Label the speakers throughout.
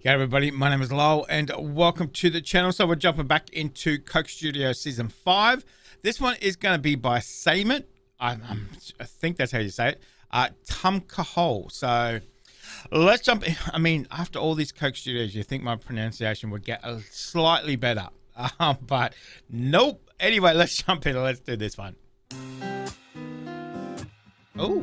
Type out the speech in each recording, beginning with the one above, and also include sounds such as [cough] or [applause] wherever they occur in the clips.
Speaker 1: G'day everybody, my name is Lowell and welcome to the channel. So we're jumping back into Coke Studio Season 5. This one is going to be by Sayment. I, I, think that's how you say it. Uh, Tum Kaho. So let's jump in. I mean, after all these Coke Studios, you think my pronunciation would get a slightly better. Um, [laughs] but nope. Anyway, let's jump in. Let's do this one. Oh.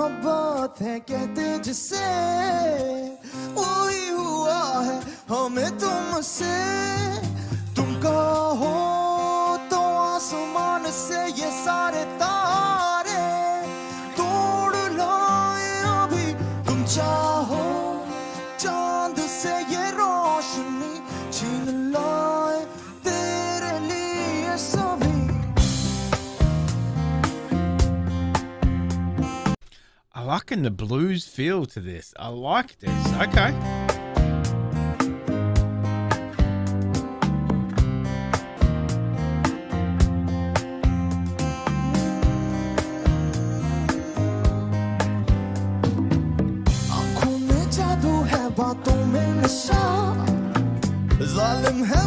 Speaker 1: मोहब्बत है, कहते जिसे वही हुआ है, हमें तुमसे। तुम कहो तो आसमान से ये सारे liking the blues feel to this. I like this. Okay. आंखों में जादू है बातों में नशा जालिम है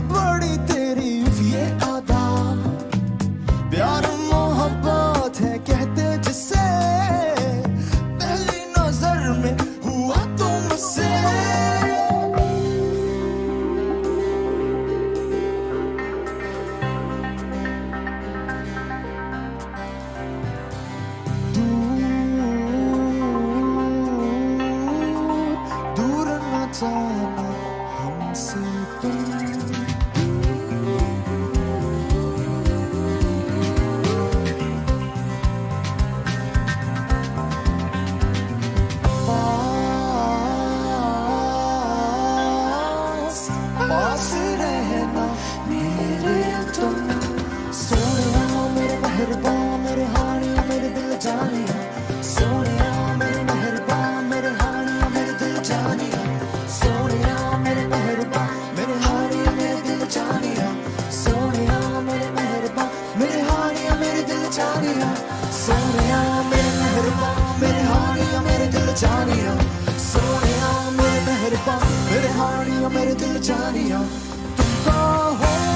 Speaker 1: हानिया मेरे दिल जानिया। तुम कहो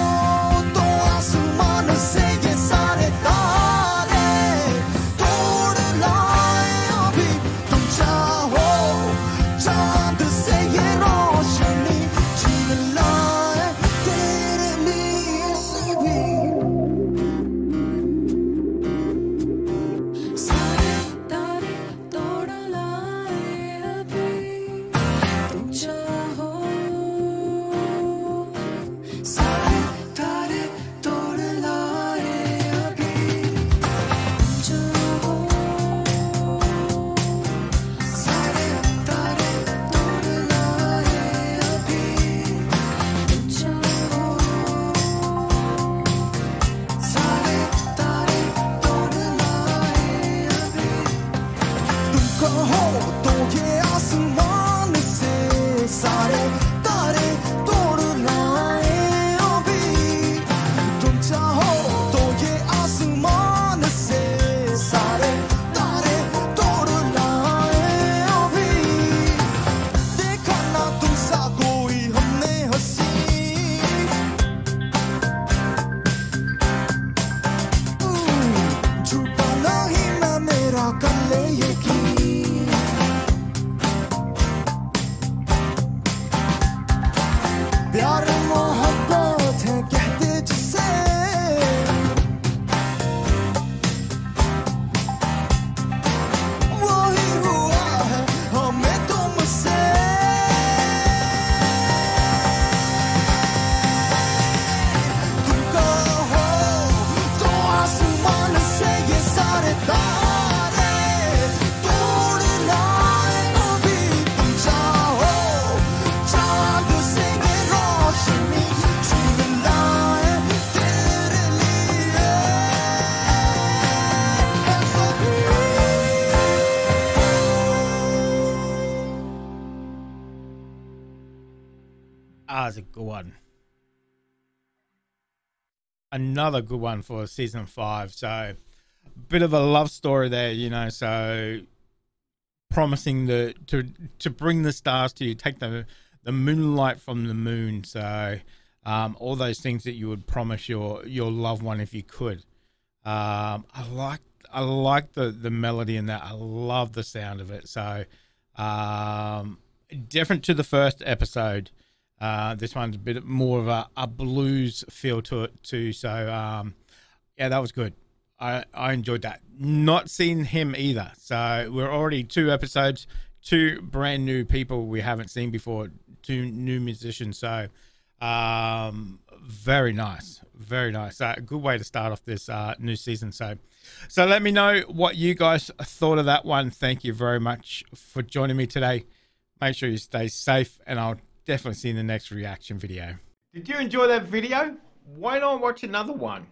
Speaker 2: was a good one. Another good one for season five. So, bit of a love story there, you know. So, promising the to to bring the stars to you, take the the moonlight from the moon. So, um, all those things that you would promise your your loved one if you could. Um, I like I like the the melody in that. I love the sound of it. So, um, different to the first episode. Uh, this one's a bit more of a, a blues feel to it too. So, um, yeah, that was good. I, I enjoyed that. Not seen him either. So we're already two episodes, two brand new people we haven't seen before, two new musicians. So um, very nice, very nice. Uh, good way to start off this uh, new season. So, so let me know what you guys thought of that one. Thank you very much for joining me today. Make sure you stay safe, and I'll definitely see in the next reaction video. Did you enjoy that video? Why not watch another one?